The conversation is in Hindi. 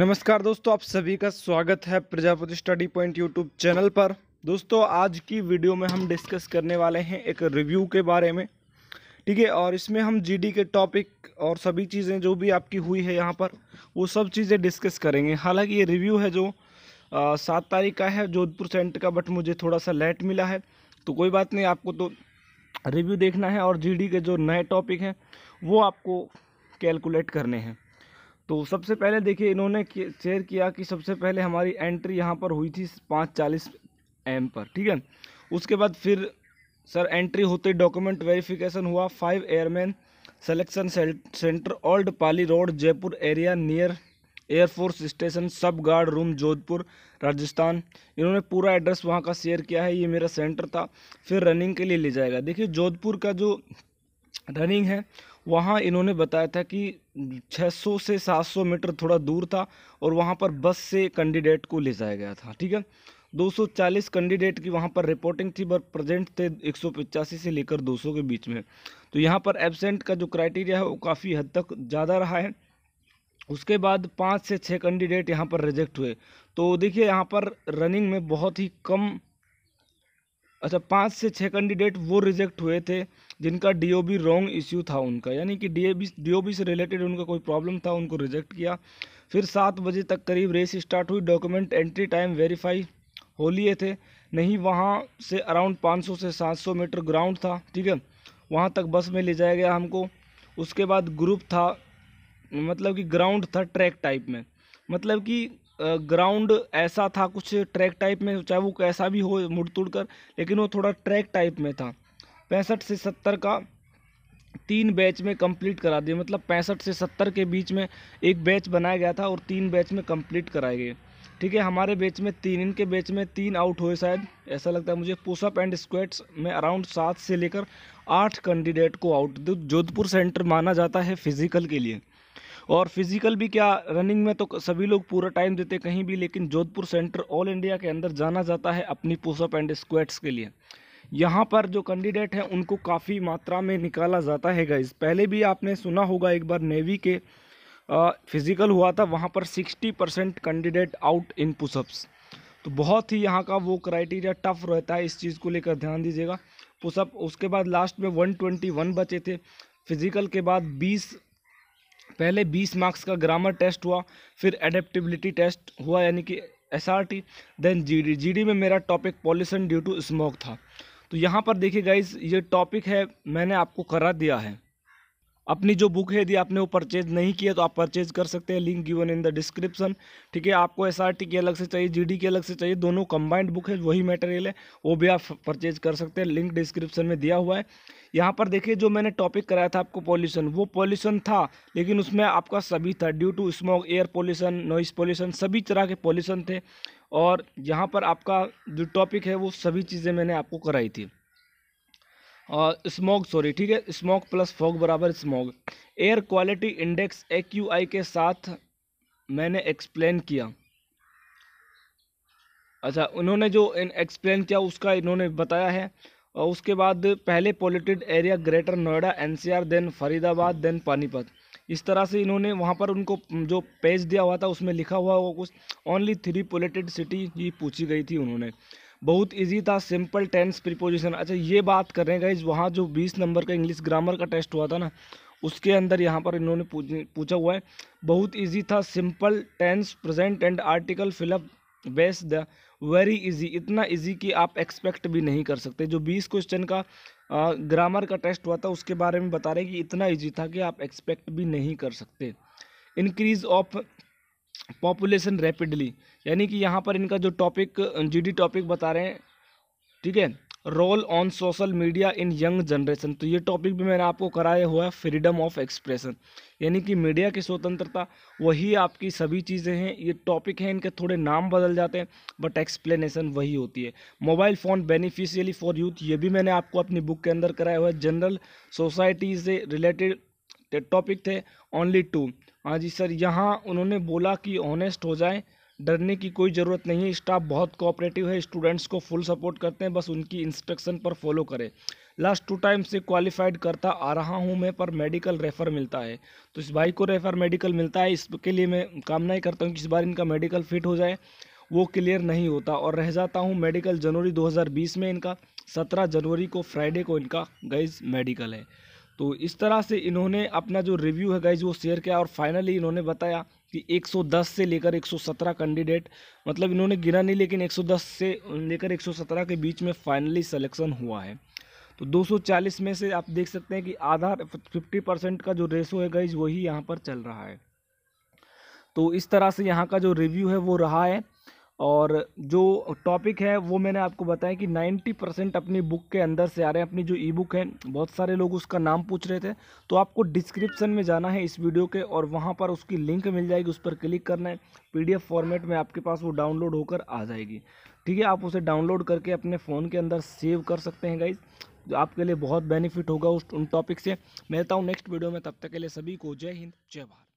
नमस्कार दोस्तों, आप सभी का स्वागत है Prajapati study point YouTube channel पर। दोस्तों, आज की वीडियो में हम डिस्कस करने वाले हैं एक रिव्यू के बारे में, ठीक है? और इसमें हम जीडी के टॉपिक और सभी चीज़ें जो भी आपकी हुई है यहाँ पर, वो सब चीज़ें डिस्कस करेंगे। हालाँकि ये रिव्यू है जो सात तारीख का है, जोधपुर सेंट का बट मुझे थोड़ा सा लेट मिला है तो कोई बात नहीं, आपको तो रिव्यू देखना है और जीडी के जो नए टॉपिक हैं, वो आपको कैलकुलेट करने हैं। तो सबसे पहले देखिए, इन्होंने शेयर किया कि सबसे पहले हमारी एंट्री यहाँ पर हुई थी पाँच चालीस एम पर, ठीक है? उसके बाद फिर सर एंट्री होते डॉक्यूमेंट वेरिफिकेशन हुआ, five airman selection centre old Pali road, Jaipur area near air force station, सब गार्ड रूम, जोधपुर, राजस्थान। इन्होंने पूरा एड्रेस वहाँ का शेयर किया है, ये मेरा सेंटर था, फिर रनिंग के लिए ले जाएगा। देखिए, जोधपुर का जो रनिंग है वहाँ इन्होंने बताया था कि 600 से 700 मीटर थोड़ा दूर था और वहाँ पर बस से कैंडिडेट को ले जाया गया था, ठीक है? 240 कैंडिडेट की वहाँ पर रिपोर्टिंग थी बट प्रेजेंट थे एक सौ पचासी से लेकर 200 के बीच में। तो यहाँ पर एबसेंट का जो क्राइटेरिया है वो काफ़ी हद तक ज़्यादा रहा है। उसके बाद पाँच से छः कैंडिडेट यहाँ पर रिजेक्ट हुए। तो देखिए, यहाँ पर रनिंग में बहुत ही कम अच्छा पाँच से छः कैंडिडेट वो रिजेक्ट हुए थे, जिनका डीओबी रॉन्ग इश्यू था उनका। यानी कि डीएबी डीओबी से रिलेटेड उनका कोई प्रॉब्लम था, उनको रिजेक्ट किया। फिर सात बजे तक करीब रेस स्टार्ट हुई डॉक्यूमेंट एंट्री टाइम वेरीफाई हो लिए थे। नहीं, वहाँ से अराउंड 500 से 700 मीटर ग्राउंड था, ठीक है? वहाँ तक बस में ले जाया गया हमको। उसके बाद ग्रुप था मतलब कि ग्राउंड था ट्रैक टाइप में। मतलब कि ग्राउंड ऐसा था, कुछ ट्रैक टाइप में, चाहे वो कैसा भी हो मुड़ तुड़ कर, लेकिन वो थोड़ा ट्रैक टाइप में था। पैंसठ से सत्तर का तीन बैच में कंप्लीट करा दिया। मतलब पैंसठ से सत्तर के बीच में एक बैच बनाया गया था और तीन बैच में कंप्लीट कराए गए। ठीक है, हमारे बैच में तीन, इनके बैच में तीन आउट हुए शायद। ऐसा लगता है मुझे। पुशअप एंड स्क्वेट्स में अराउंड सात से लेकर आठ कैंडिडेट को आउट जोधपुर सेंटर माना जाता है फ़िज़िकल के लिए। और फ़िज़िकल भी क्या, रनिंग में तो सभी लोग पूरा टाइम देते कहीं भी, लेकिन जोधपुर सेंटर ऑल इंडिया के अंदर जाना जाता है अपनी पुशअप एंड स्क्वेट्स के लिए। यहाँ पर जो कैंडिडेट हैं, उनको काफ़ी मात्रा में निकाला जाता है गाइज़ पहले भी आपने सुना होगा एक बार नेवी के फ़िज़िकल हुआ था, वहाँ पर 60 percent candidate out in pushups तो बहुत ही यहाँ का वो क्राइटेरिया टफ रहता है, इस चीज़ को लेकर ध्यान दीजिएगा। पुशअप, उसके बाद लास्ट में 121 बचे थे फ़िज़िकल के बाद 20 पहले 20 मार्क्स का ग्रामर टेस्ट हुआ, फिर एडेप्टिबिलिटी टेस्ट हुआ, यानी कि S R T then G D G D में मेरा topic pollution due to smoke था। तो यहाँ पर देखिए गाइज़ ये टॉपिक है, मैंने आपको करा दिया है। अपनी जो बुक है यदि आपने वो परचेज नहीं किया तो आप परचेज कर सकते हैं link given in the description ठीक है, आपको एस आर टी की अलग से चाहिए जी डी की अलग से चाहिए, दोनों कंबाइंड बुक है, वही मटेरियल है, वो भी आप परचेज कर सकते हैं लिंक डिस्क्रिप्शन में दिया हुआ है। यहाँ पर देखिए जो मैंने टॉपिक कराया था आपको पॉल्यूशन वो पॉल्यूशन था, लेकिन उसमें आपका सभी था due to smoke air pollution noise pollution सभी तरह के पॉल्यूशन थे, और यहाँ पर आपका जो टॉपिक है वो सभी चीज़ें मैंने आपको कराई थी। और स्मोक सॉरी ठीक है? स्मोक प्लस फॉग बराबर स्मोक एयर क्वालिटी इंडेक्स ए के साथ मैंने एक्सप्लेन किया। अच्छा उन्होंने जो एक्सप्लेन किया, उसका इन्होंने बताया है। और उसके बाद पहले polluted area greater Noida, NCR, then Faridabad, then Panipat. इस तरह से इन्होंने वहाँ पर उनको जो पेज दिया हुआ था, उसमें लिखा हुआ वो कुछ ओनली थ्री पोलिटेड सिटी ही पूछी गई थी उन्होंने। बहुत इजी था सिंपल टेंस प्रिपोजिशन अच्छा ये बात कर रहे हैं गाइज़ वहाँ जो बीस नंबर का इंग्लिश ग्रामर का टेस्ट हुआ था ना, उसके अंदर यहाँ पर इन्होंने पूछा हुआ है। बहुत इजी था simple tense present and article fill up base the very easy इतना इजी कि आप एक्सपेक्ट भी नहीं कर सकते। जो बीस क्वेश्चन का ग्रामर का टेस्ट हुआ था, उसके बारे में बता रहे कि इतना इजी था कि आप एक्सपेक्ट भी नहीं कर सकते। इंक्रीज ऑफ़ पॉपुलेशन रैपिडली यानी कि यहाँ पर इनका जो टॉपिक जीडी टॉपिक बता रहे हैं, ठीक है? Role on social media in young generation. तो ये टॉपिक भी मैंने आपको कराया हुआ है, फ्रीडम ऑफ़ एक्सप्रेशन। यानी कि मीडिया की स्वतंत्रता, वही आपकी सभी चीज़ें हैं। ये टॉपिक हैं, इनके थोड़े नाम बदल जाते हैं बट एक्सप्लेनेशन वही होती है। Mobile phone beneficially for youth ये भी मैंने आपको अपनी बुक के अंदर कराया हुआ है। जनरल सोसाइटी से रिलेटेड टॉपिक थे ओनली टू हाँ जी सर यहाँ उन्होंने बोला कि ऑनेस्ट हो जाए डरने की कोई ज़रूरत नहीं है स्टाफ बहुत कोऑपरेटिव है स्टूडेंट्स को फुल सपोर्ट करते हैं, बस उनकी इंस्ट्रक्शन पर फॉलो करें। लास्ट टू टाइम से क्वालिफाइड करता आ रहा हूँ मैं, पर मेडिकल रेफ़र मिलता है। तो इस भाई को रेफ़र मेडिकल मिलता है, इसके लिए मैं कामना ही करता हूँ कि इस बार इनका मेडिकल फिट हो जाए, वो क्लियर नहीं होता। और रह जाता हूँ मेडिकल जनवरी 2020 में इनका 17 जनवरी को फ्राइडे को इनका गाइज़ मेडिकल है। तो इस तरह से इन्होंने अपना जो रिव्यू है गाइज़ वो शेयर किया और फाइनली इन्होंने बताया कि 110 से लेकर 117 कैंडिडेट मतलब इन्होंने गिना नहीं, लेकिन 110 से लेकर 117 के बीच में फाइनली सिलेक्शन हुआ है। तो 240 में से आप देख सकते हैं कि आधा 50 परसेंट का जो रेशो है गाइज़ वही यहाँ पर चल रहा है। तो इस तरह से यहाँ का जो रिव्यू है, वो रहा है। और जो टॉपिक है, वो मैंने आपको बताया कि 90 परसेंट अपनी बुक के अंदर से आ रहे हैं। अपनी जो ई बुक है, बहुत सारे लोग उसका नाम पूछ रहे थे। तो आपको डिस्क्रिप्शन में जाना है इस वीडियो के और वहाँ पर उसकी लिंक मिल जाएगी, उस पर क्लिक करना है। पीडीएफ फॉर्मेट में आपके पास वो डाउनलोड होकर आ जाएगी। ठीक है, आप उसे डाउनलोड करके अपने फ़ोन के अंदर सेव कर सकते हैं गाइज़ जो आपके लिए बहुत बेनिफिट होगा उस, उन टॉपिक से। मिलता हूँ नेक्स्ट वीडियो में, तब तक के लिए सभी को जय हिंद, जय भारत।